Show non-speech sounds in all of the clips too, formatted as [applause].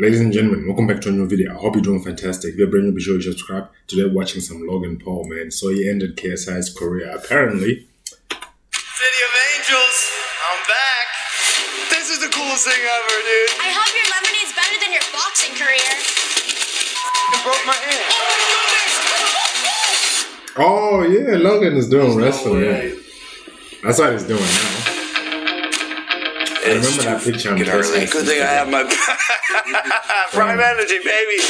Ladies and gentlemen, welcome back to a new video. I hope you're doing fantastic. If you're brand new, be sure you subscribe. Today, we're watching some Logan Paul, man. So he ended KSI's career. Apparently, City of Angels, I'm back. This is the coolest thing ever, dude. I hope your lemonade's better than your boxing career. It broke my hand. Oh, oh yeah, Logan is doing wrestling. way. yeah. That's what he's doing now. I remember that picture on Get early. KSI's Good thing I have my [laughs] prime energy, baby.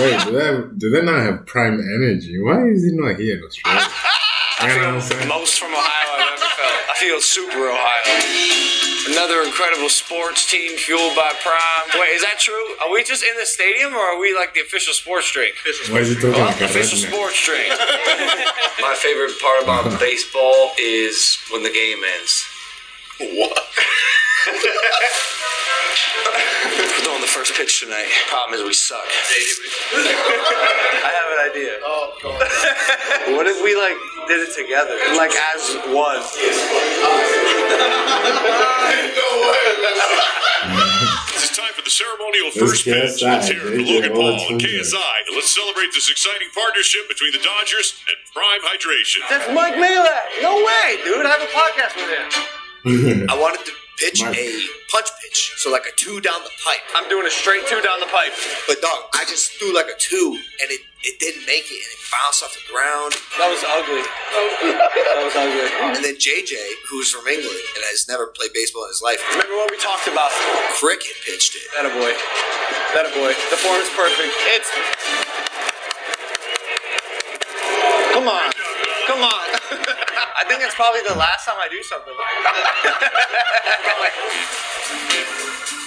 Wait, do they, do they not have prime energy? Why is he not here in Australia? [laughs] You I feel saying? Most from Ohio I've ever felt. I feel super Ohio. Another incredible sports team fueled by Prime. Wait, is that true? Are we just in the stadium or are we like the official sports drink? Why is he talking like a Official sports drink. [laughs] My favorite part about [laughs] baseball is when the game ends. What? We're throwing the first pitch tonight. Problem is we suck. [laughs] I have an idea. Oh, God. what if we like did it together? Like as one. It's time for the ceremonial It's first pitch. KSI, Let's hear it for Logan Paul and KSI. And let's celebrate this exciting partnership between the Dodgers and Prime Hydration. That's Mike Majlak. No way, dude. I have a podcast with him. [laughs] I wanted to pitch Mike. a punch pitch, so like a two down the pipe. I'm doing a straight two down the pipe. But dog, I just threw like a two, and it, it didn't make it, and it bounced off the ground. That was ugly. That was ugly. And then JJ, who's from England and has never played baseball in his life, Remember what we talked about? cricket pitched it. That a boy. That a boy. The form is perfect. It's. Come on. Come on. [laughs] I think it's probably the last time I do something like that.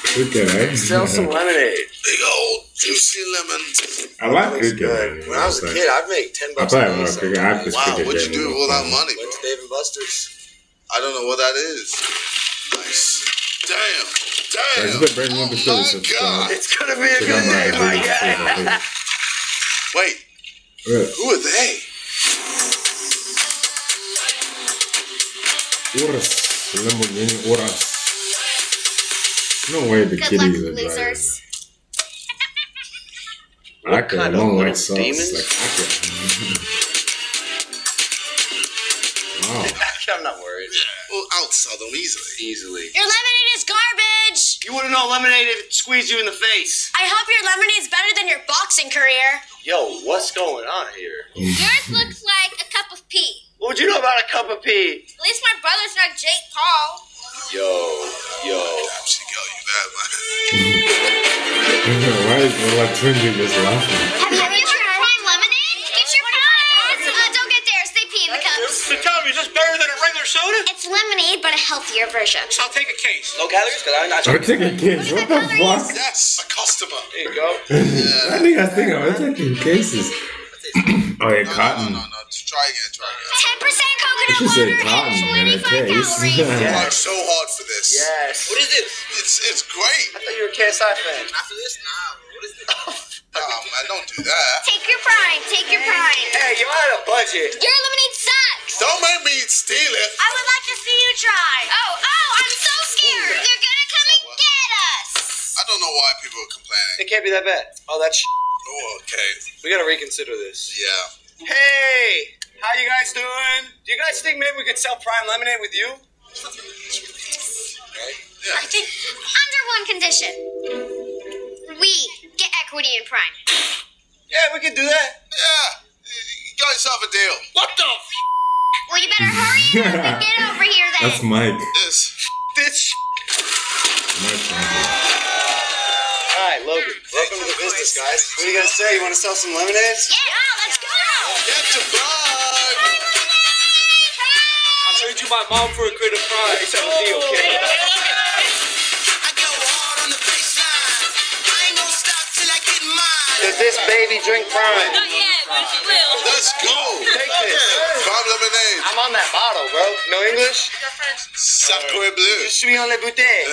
Cricket, eh? Sell some lemonade. Big old juicy lemons. I like. Good. man. When I was a kid, I'd make ten bucks. play a a lot piece. of cricket. I have this Wow, what'd you do in with all my that phone. money, Went to Dave and Buster's. I don't know what that is. Nice. Damn. Damn. Guys, if you're brand new, be sure to oh my subscribe. God. It's gonna be a good my day, my guy. check out my Wait, videos. who are they? Horas. Lamborghini Horas. No way the Good luck, kitties are driving. losers. I like the kind of long little white socks. demons? Like, [laughs] wow. I'm not worried. We'll outsell them easily. Easily. Your lemonade is garbage. You wouldn't know lemonade if it squeezed you in the face. I hope your lemonade's better than your boxing career. Yo, what's going on here? Yours looks like a cup of pee. What would you know about a cup of pee? At least my brother's not Jake Paul. Yo, yo. Damn, she got you bad, man. Why is Olatunji just laughing? Have you ever tried Prime Lemonade? Get your Prime. Uh, don't get theirs. They pee in the cups. So tell me, is this better than a regular soda? It's lemonade, but a healthier version. I'll take a case. No calories, because I'm not. I'm taking kids. What the fuck? Yes, a customer. There you go. [laughs] I think I think I'm taking cases. oh yeah, No, cotton. no, no, no, no. Just try again, try again. 10% coconut You should say water cotton, and man. 25 Okay. calories. [laughs] Yeah. Worked so hard for this. Yes. What is this? It's it's great. I thought you were a KSI fan. After this, nah. What is this? [laughs] Oh man, don't do that. Take your Prime. Take your Prime. Hey, you had a budget. Your lemonade sucks. Don't make me steal it. I would like to see you try. Oh, oh, I'm so scared. They're gonna come and get us. I don't know why people are complaining. It can't be that bad. Oh, that's. Oh, okay. We gotta reconsider this. Yeah. Hey, how you guys doing? Do you guys think maybe we could sell Prime Lemonade with you? I think under one condition. We get equity in Prime. Yeah, we could do that. Yeah. You got yourself a deal. What the? F- Well, you better hurry up and [laughs] get over here then. That's Mike. This. this. Mike Franklin. All right, Logan. Welcome to the business, guys. What are you gonna say? You want to sell some lemonades? Yeah, let's go. Get your plug. I'll trade you my mom for a crate of fries. Have a deal, kid. I go hard on the baseline. I ain't gonna stop till I get mine. Does this baby drink Prime? Let's go. Take this. Five lemonade. I'm on that bottle, bro. No English? Sacre bleu. Je suis en le bouteille.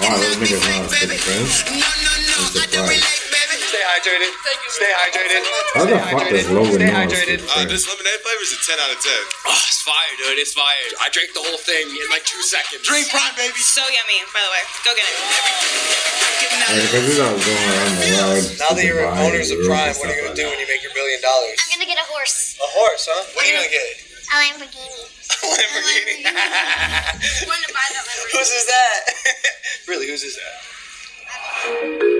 Wow, those niggas know how to speak French. No, no, no. I'm I don't surprised. relate, baby. Say hi, hydrated. Stay hydrated. How the fuck does Logan Stay know? hydrated. Uh, this lemonade flavor is a 10 out of 10. Oh, it's fire, dude. It's fire. I drank the whole thing in like two seconds. Drink Prime, baby. So yummy, by the way. Go get it. Because this all going around the world. Now that you're owners of Prime, what are you gonna do when you make your billion dollars? I'm gonna get a horse. A horse, huh? What are you gonna get? A Lamborghini. [laughs] Lamborghini. [laughs] When to buy that Lamborghini? Whose is that? [laughs] really, whose is that?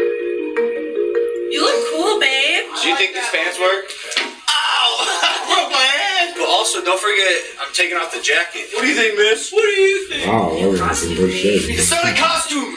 You look cool, babe. Do you think these pants work? Ow! [laughs] Broke my hand. But also, don't forget, I'm taking off the jacket. What do you think, miss? What do you think? that. Wow, Logan's in good shape. It's not a costume.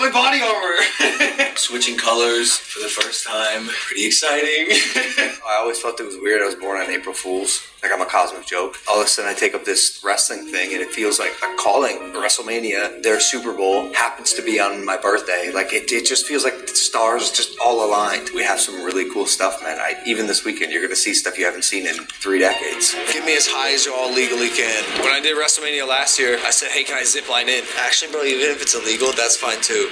My body armor. [laughs] Switching colors for the first time. Pretty exciting. [laughs] I always felt it was weird. I was born on April Fools. Like I'm a cosmic joke. All of a sudden, I take up this wrestling thing, and it feels like a calling. WrestleMania, their Super Bowl happens to be on my birthday. Like it, it just feels like the stars just all aligned. We have some really cool stuff, man. I, even this weekend, you're gonna see stuff you haven't seen in three decades. Get me as high as you all legally can. When I did WrestleMania last year, I said, "Hey, can I zip line in?" Actually, bro, even if it's illegal, that's fine too.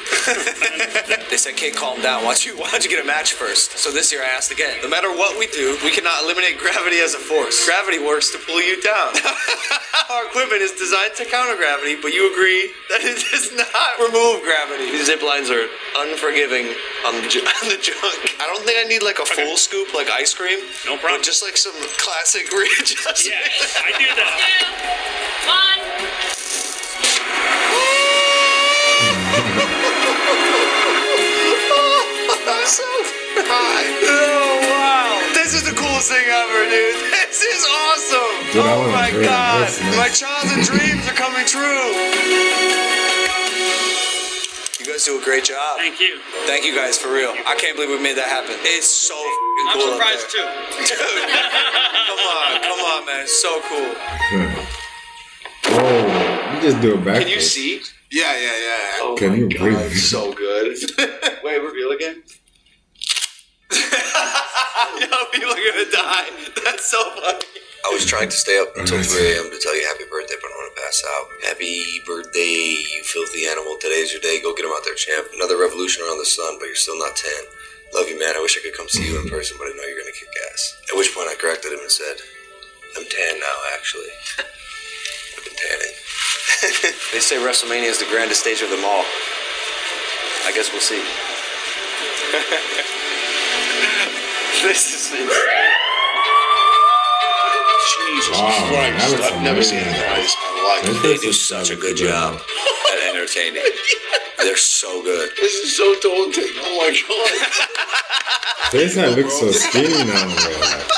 They said, "Kid, calm down. Why don't you why don't you get a match first? So this year, I asked again. No matter what we do, we cannot eliminate gravity as a force. Gravity works to pull you down. [laughs] Our equipment is designed to counter gravity, but you agree that it does not remove gravity. These zip lines are unforgiving on the, ju- [laughs] on the junk. I don't think I need like a full scoop like ice cream. No problem. But just like some classic [laughs] readjustment. Yeah, I do that. One. I'm so high. [laughs] Oh wow! This is the coolest thing ever, dude. [laughs] This is awesome. Dude, oh my drink god, this, man. my childhood dreams are coming true. You guys do a great job. Thank you. Thank you guys for real. I can't believe we made that happen. It's so f***ing I'm cool. up surprised there. too. [laughs] Dude, come on, come on, man. It's so cool. Oh, you just do a backflip. Can you see? Yeah, yeah, yeah. Oh Can my you God, breathe? so good. Wait, reveal again. [laughs] Yo, people are gonna die. That's so funny. I was trying to stay up until 3 a.m. to tell you happy birthday, but I'm gonna pass out. Happy birthday, you filthy animal. Today's your day. Go get him out there, champ. Another revolution around the sun, but you're still not 10. Love you, man. I wish I could come see you in person, but I know you're going to kick ass. At which point I corrected him and said, I'm tan now, actually. [laughs] I've been tanning. [laughs] They say WrestleMania is the grandest stage of them all. I guess we'll see. [laughs] this is Jesus Wow, Christ. was I've never seen amazing. anything like this in my life. This They do such a good job at entertaining. [laughs] They're so good. This is so daunting. Oh my god. This guy looks so skinny now, bro.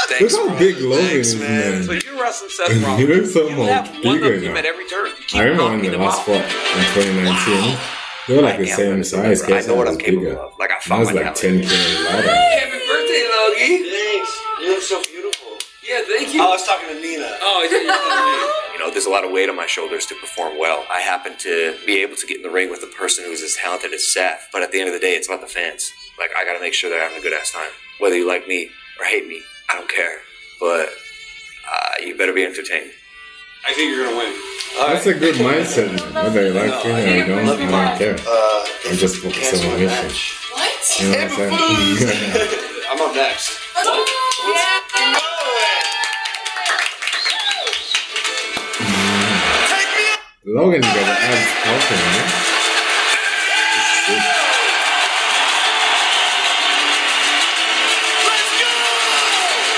Thanks, Look how bro. big Logan Thanks, is, man. man. So you wrestle Seth [laughs] He Rollins. looks so you much have one bigger of him now. every turn. You keep I remember when knocking they him last out. fought in 2019. They were like the same I'm size. I know what I'm KSI capable bigger. of. Like I That found was my like talent. 10 k louder. Happy birthday, Logie. Thanks. You look so beautiful. Yeah, thank you. I was talking to Nina. Oh, yeah, yeah. You know, there's a lot of weight on my shoulders to perform well. I happen to be able to get in the ring with a person who's as talented as Seth, but at the end of the day, it's about the fans. Like, I gotta make sure they're having a good ass time. Whether you like me or hate me, I don't care. But uh, you better be entertained. I think you're gonna win. That's a good mindset, man. Whether you like me or you don't, I don't care. Uh, I'm just focused on my mission. What? You know what I'm saying? [laughs] I'm up next. Logan's got the abs popping, man.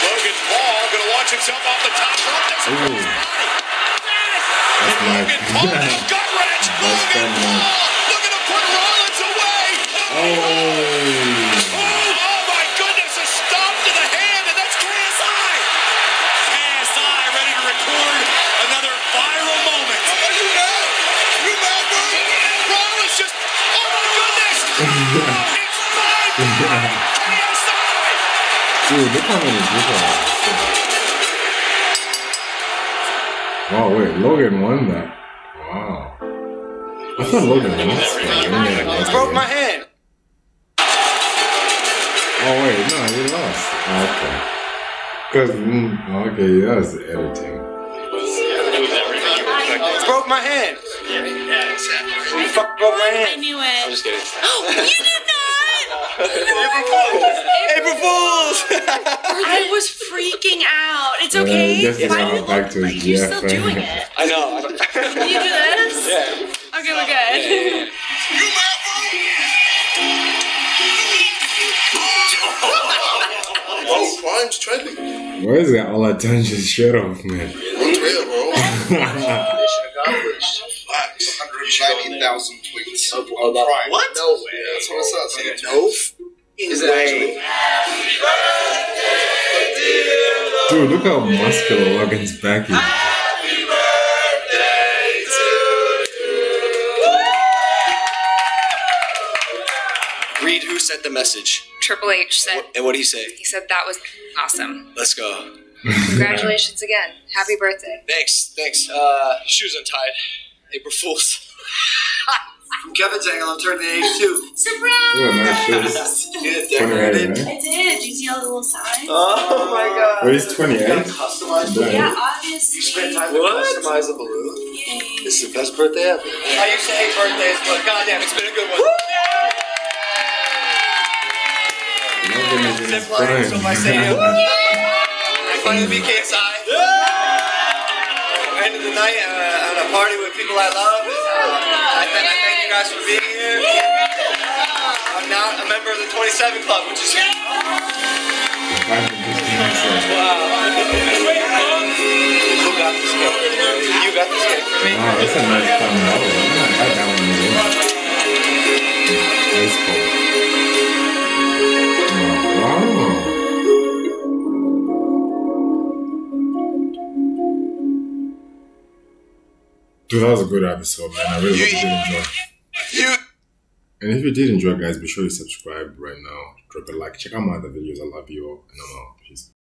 Logan Paul going to watch himself off the top rope. That's Logan Paul gut wrench. Logan. Paul looking to put Rollins away. Oh. Oh, oh my goodness, a stop to the hand, and that's KSI. KSI ready to record another viral moment. You mad? You mad, bro? Rollins just, oh my goodness. Oh, [laughs] it's KSI. Dude, look how many people are. Oh, wait, Logan won that. Wow. I thought Logan lost that. Yeah, lost Broke it. my hand. Oh, wait, no, he lost. Oh, okay. Because, mm, okay, that was editing. Broke my hand. Who the fuck broke my hand. I knew it. I'm just kidding. Oh, [gasps] you did not! April Fools! I was freaking out. It's Uh, okay. just Why do you back look to like his you're still doing it? I know. Can you do this? Yeah. Okay, we're good. Oh, Prime's trending. Why is that all attention shut off, man? On Twitter, bro. [laughs] Mission accomplished. Facts. 190,000 tweets. Of, of Prime. What? No way. That's what it says. No Is way. Dude, look how muscular Logan's back is. Happy birthday! Read who sent the message. Triple H said And what did he say? he said that was awesome. Let's go. Congratulations again. Happy birthday. Thanks, thanks. Uh, shoes untied. April Fools. [laughs] From Kevin's angle, I'm turning age two. Oh, nice shoes. [laughs] Good, 28, decorated. right? I did. Did you see all the little signs? Oh my god. Wait, he's 28? Customized Damn. Yeah, obviously. You spent time to customize a balloon. This is the best birthday ever. I used to hate birthdays, but goddamn, it's been a good one. Logan is in his Zip line, so my stadium. prime. I finally beat KSI. End of the night uh, on a party with people I love. Uh, I, th- I thank you guys for being here. I'm now a member of the 27 Club, which is Back in this concert. wow. Who got this cake? You got this cake for me. Wow, that's a nice fun model. I like that one. Dude, that was a good episode, man. I really hope you did enjoy. You. And if you did enjoy, guys, be sure you subscribe right now. Drop a like. Check out my other videos. I love you all. And I'm out. Peace.